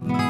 Yeah.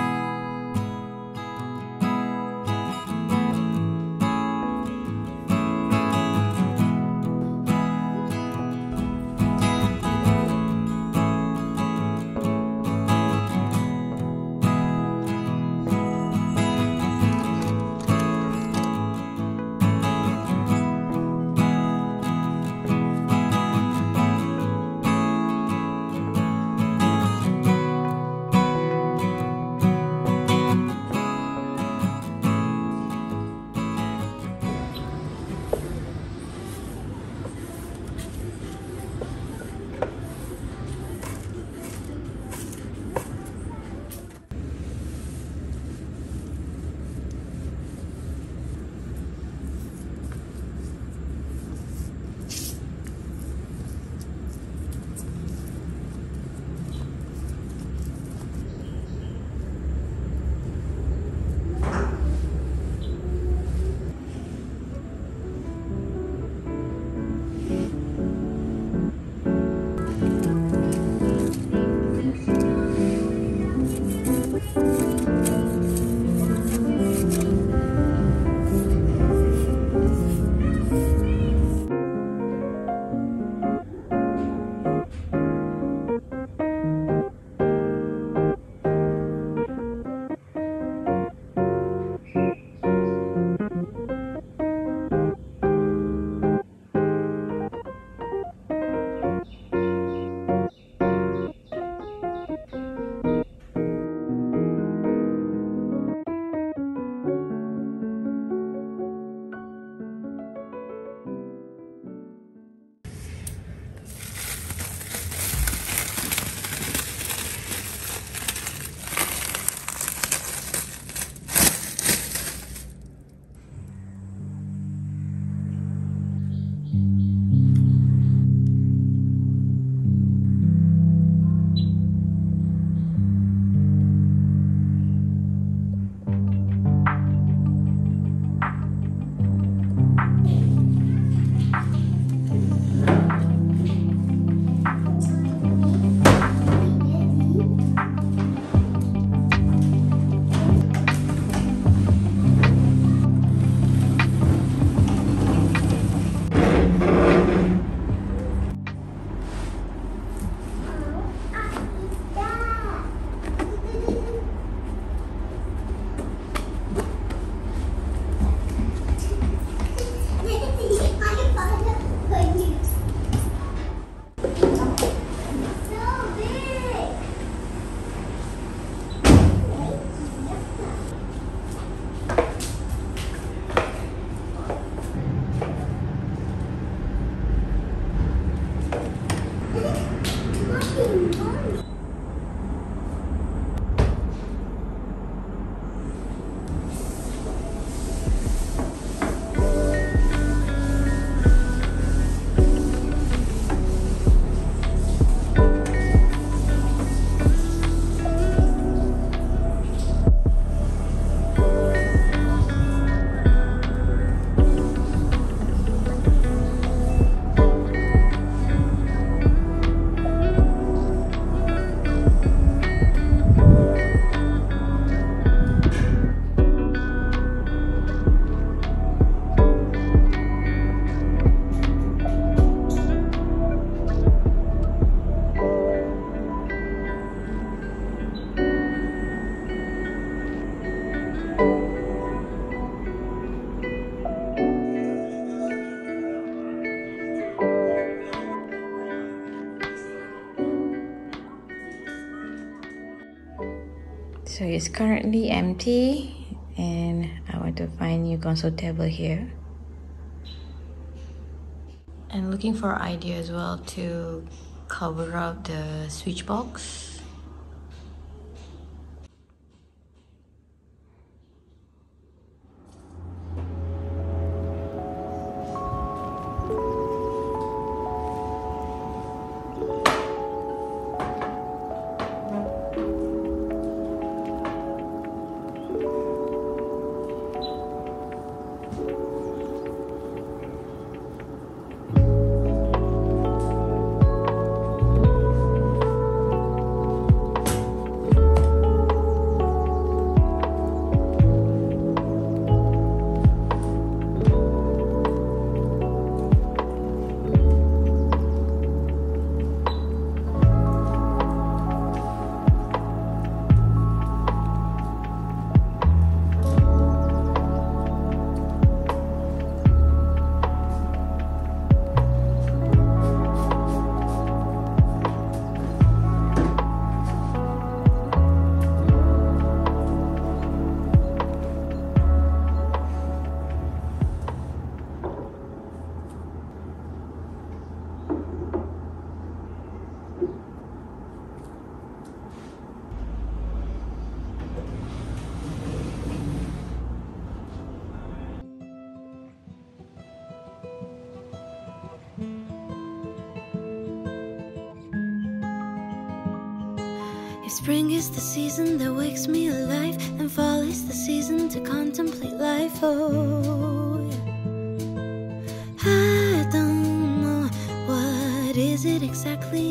So it's currently empty and I want to find new console table here. And looking for idea as well to cover up the switch box. Spring is the season that wakes me alive, and fall is the season to contemplate life. Oh, yeah. I don't know what is it exactly